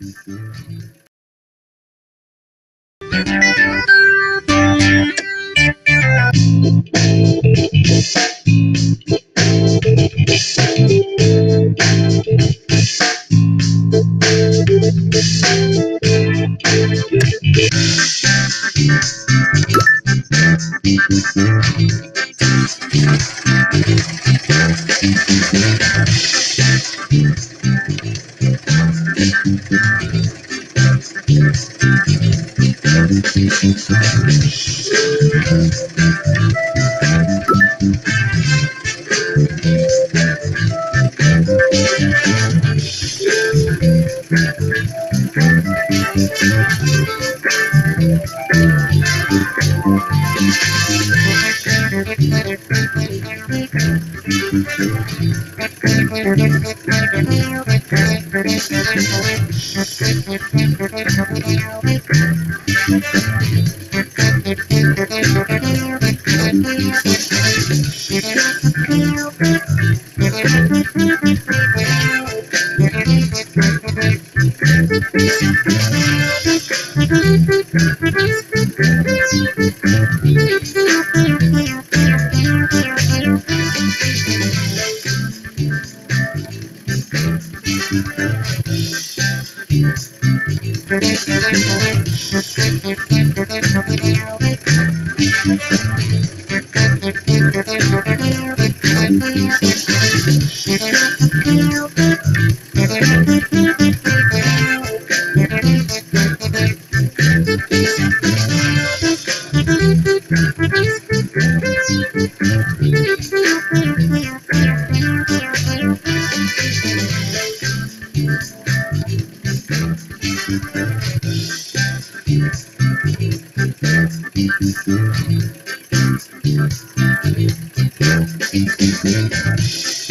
Mm-hmm. Thank you. Thank you.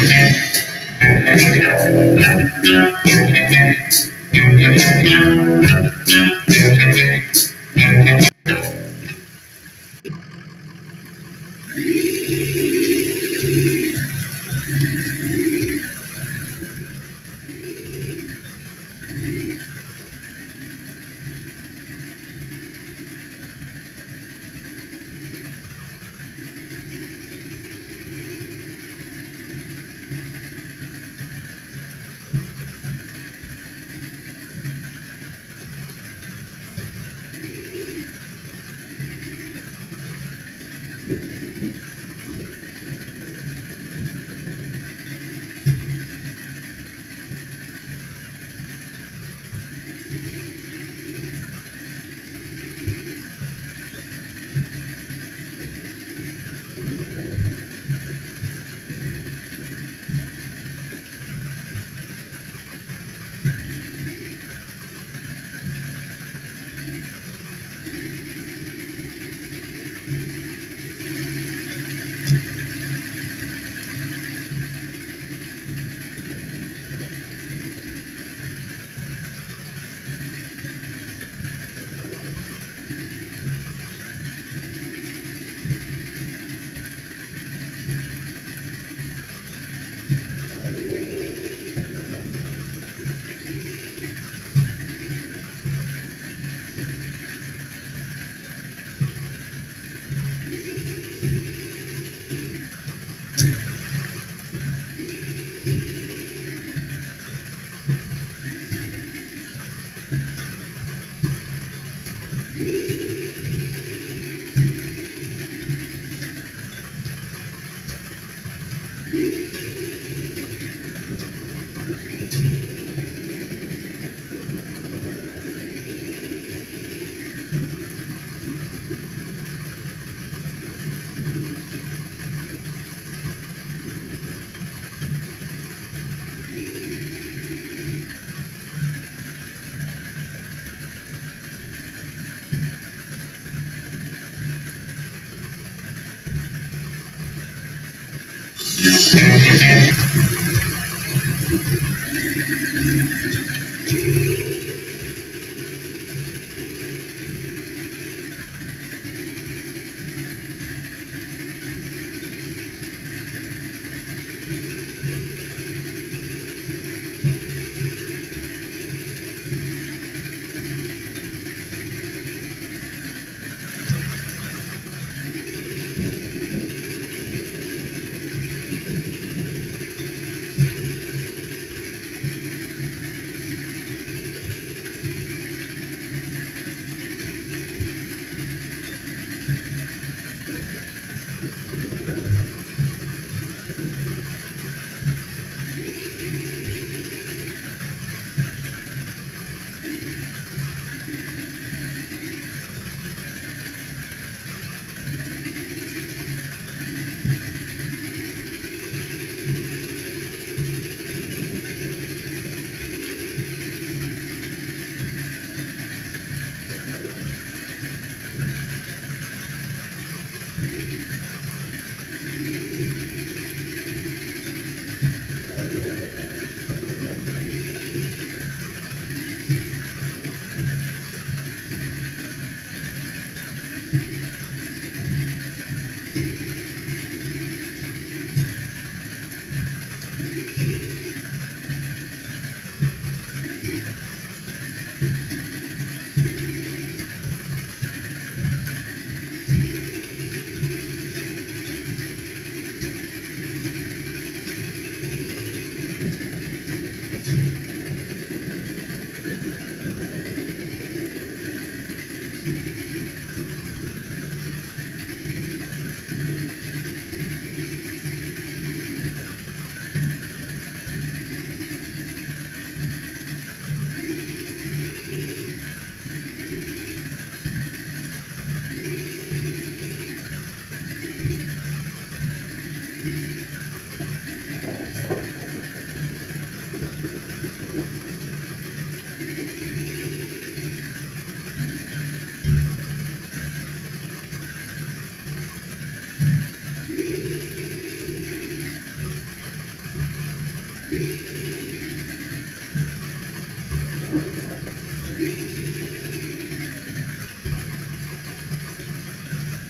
Thank you. Yeah.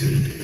Thank